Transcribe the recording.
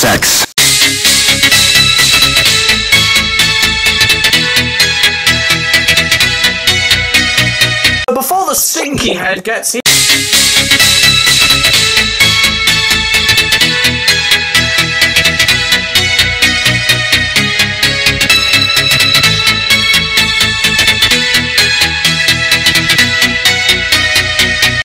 sex. Before the stinky head gets here.